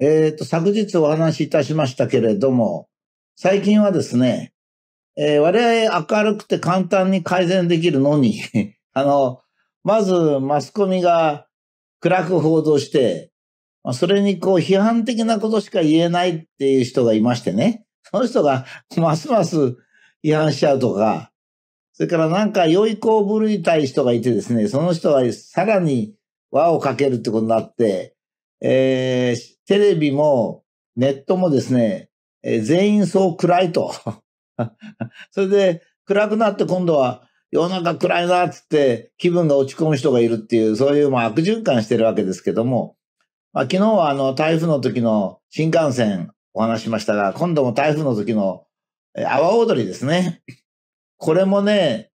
えっ、と、昨日お話しいたしましたけれども、最近はですね、えー我々明るくて簡単に改善できるのに、あの、まずマスコミが暗く報道して、それにこう批判的なことしか言えないっていう人がいましてね、その人がますます批判しちゃうとか、それからなんか良い子をぶるいたい人がいてですね、その人がさらに輪をかけるってことになって、えーテレビもネットもですね、えー全員そう暗いと。それで暗くなって今度は世の中暗いなっつって気分が落ち込む人がいるっていう、そういうまあ悪循環してるわけですけども、まあ、昨日はあの台風の時の新幹線お話しましたが、今度も台風の時の阿波踊りですね。これもね、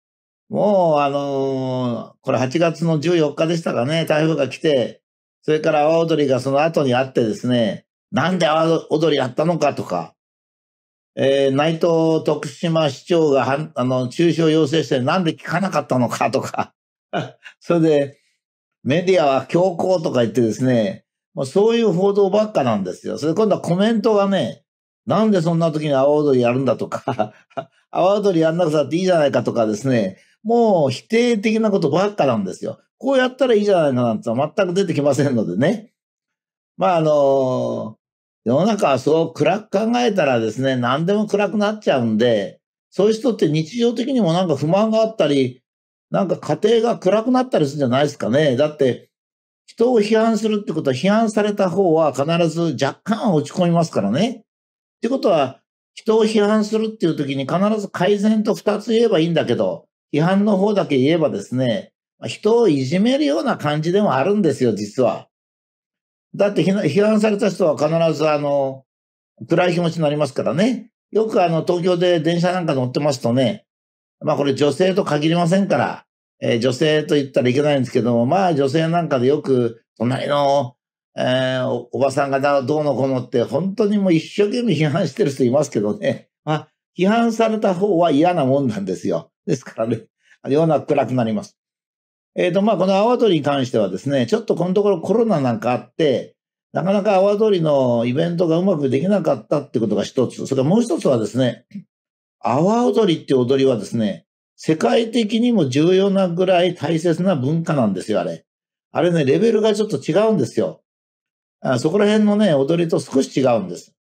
もうあのーこれ8月の14日でしたかね、台風が来て、それから阿波踊りがその後にあってですね、なんで阿波踊りやったのかとか、えー内藤徳島市長がはあの中止を要請してなんで聞かなかったのかとか、それでメディアは強行とか言ってですね、もうそういう報道ばっかなんですよ。それ今度はコメントがね、なんでそんな時に阿波踊りやるんだとか、阿波踊りやんなくたっていいじゃないかとかですね、もう否定的なことばっかなんですよ。こうやったらいいじゃないかなんて全く出てきませんのでね。まああの世の中はそう暗く考えたらですね、何でも暗くなっちゃうんで、そういう人って日常的にもなんか不満があったり、なんか家庭が暗くなったりするんじゃないですかね。だって、人を批判するってことは批判された方は必ず若干落ち込みますからね。ってことは、人を批判するっていう時に必ず改善と二つ言えばいいんだけど、批判の方だけ言えばですね、人をいじめるような感じでもあるんですよ、実は。だって批判された人は必ずあの、暗い気持ちになりますからね。よくあの、東京で電車なんか乗ってますとね、まあこれ女性と限りませんから、えー女性と言ったらいけないんですけども、まあ女性なんかでよく、隣の、えーおばさんがどうのこうのって、本当にもう一生懸命批判してる人いますけどね。まあ、批判された方は嫌なもんなんですよ。ですからね、世の中暗くなります。えっ、と、まあ、この阿波踊りに関してはですね、ちょっとこのところコロナなんかあって、なかなか阿波踊りのイベントがうまくできなかったってことが一つ。それからもう一つはですね、阿波踊りって踊りはですね、世界的にも重要なぐらい大切な文化なんですよ、あれ。あれね、レベルがちょっと違うんですよ。あそこら辺のね、踊りと少し違うんです。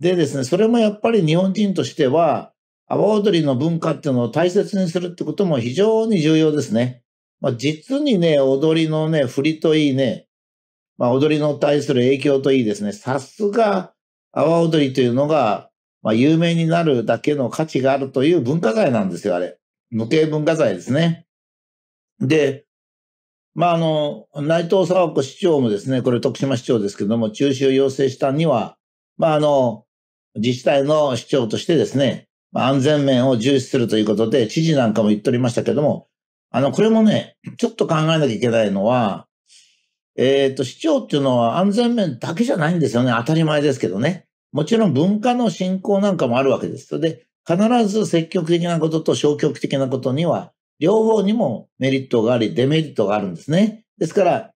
でですね、それもやっぱり日本人としては、阿波踊りの文化っていうのを大切にするってことも非常に重要ですね。まあ、実にね、踊りのね、振りといいね、まあ、踊りの対する影響といいですね、さすが阿波踊りというのが、まあ、有名になるだけの価値があるという文化財なんですよ、あれ。無形文化財ですね。で、まあ、あの、内藤沢子市長もですね、これ徳島市長ですけども、中止を要請したには、まあ、あの、自治体の市長としてですね、安全面を重視するということで、知事なんかも言っておりましたけども、あの、これもね、ちょっと考えなきゃいけないのは、えっ、と、市長っていうのは安全面だけじゃないんですよね。当たり前ですけどね。もちろん文化の振興なんかもあるわけです。それで、必ず積極的なことと消極的なことには、両方にもメリットがあり、デメリットがあるんですね。ですから、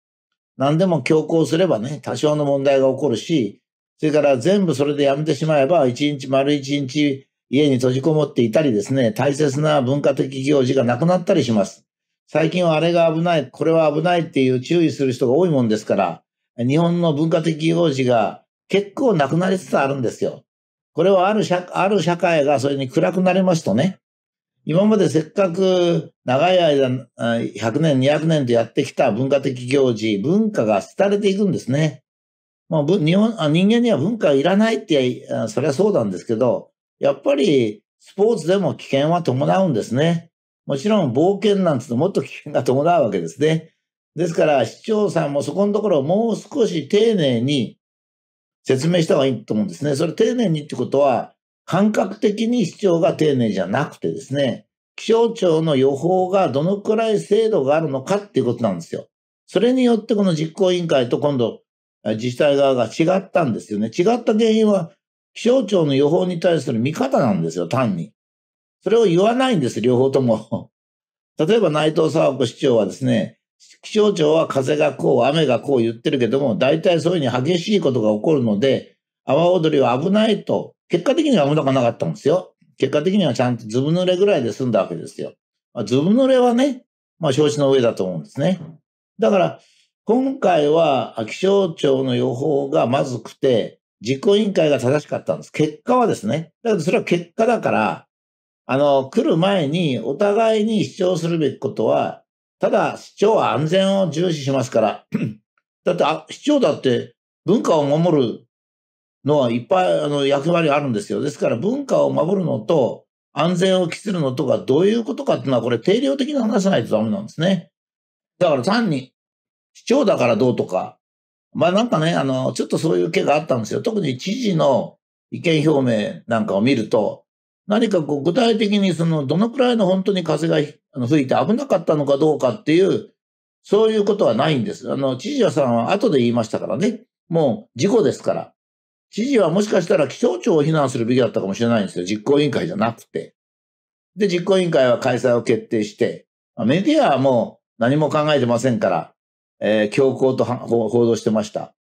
何でも強行すればね、多少の問題が起こるし、それから全部それでやめてしまえば、一日丸一日家に閉じこもっていたりですね、大切な文化的行事がなくなったりします。最近はあれが危ない、これは危ないっていう注意する人が多いもんですから、日本の文化的行事が結構なくなりつつあるんですよ。これはある社ある社会がそれに暗くなりますとね、今までせっかく長い間、100年、200年とやってきた文化的行事、文化が廃れていくんですね。まあ、日本人間には文化はいらないって、それはそうなんですけど、やっぱりスポーツでも危険は伴うんですね。もちろん冒険なんつうともっと危険が伴うわけですね。ですから市長さんもそこのところをもう少し丁寧に説明した方がいいと思うんですね。それ丁寧にってことは、感覚的に市長が丁寧じゃなくてですね、気象庁の予報がどのくらい精度があるのかっていうことなんですよ。それによってこの実行委員会と今度自治体側が違ったんですよね。違った原因は気象庁の予報に対する見方なんですよ、単に。それを言わないんです、両方とも。例えば内藤沢子市長はですね、気象庁は風がこう、雨がこう言ってるけども、大体そういうふうに激しいことが起こるので、阿波踊りは危ないと、結果的には危なくなかったんですよ。結果的にはちゃんとずぶ濡れぐらいで済んだわけですよ。まあ、ずぶ濡れはね、まあ承知の上だと思うんですね。だから、今回は気象庁の予報がまずくて、実行委員会が正しかったんです。結果はですね。だけどそれは結果だから、あの、来る前にお互いに主張するべきことは、ただ市長は安全を重視しますから、だってあ市長だって文化を守るのはいっぱいあの役割あるんですよ。ですから文化を守るのと安全を期するのとがどういうことかっていうのはこれ定量的に話さないとダメなんですね。だから単に市長だからどうとか、まあなんかね、あの、ちょっとそういう気があったんですよ。特に知事の意見表明なんかを見ると、何かこう具体的にそのどのくらいの本当に風が吹いて危なかったのかどうかっていう、そういうことはないんです。あの、知事はさんは後で言いましたからね。もう事故ですから。知事はもしかしたら気象庁を非難するべきだったかもしれないんですよ。実行委員会じゃなくて。で、実行委員会は開催を決定して、メディアはもう何も考えてませんから、えー、強行と報道してました。